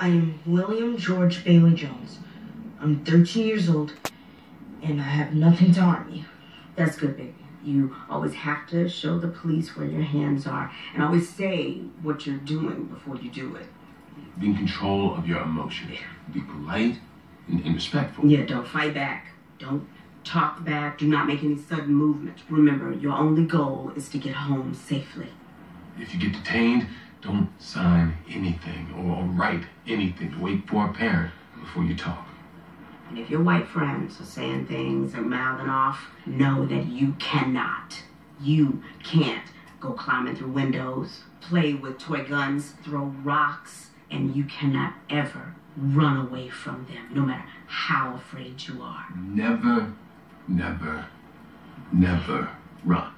I am William George Bailey Jones. I'm 13 years old, and I have nothing to harm you. That's good, baby. You always have to show the police where your hands are and always say what you're doing before you do it. Be in control of your emotions. Be polite and, and respectful. Yeah, don't fight back. Don't talk back. Do not make any sudden movements. Remember, your only goal is to get home safely. If you get detained, don't sign anything or, write anything. Wait for a parent before you talk. And if your white friends are saying things or mouthing off, know that you cannot. You can't go climbing through windows, play with toy guns, throw rocks, and you cannot ever run away from them, no matter how afraid you are. Never, never, never run.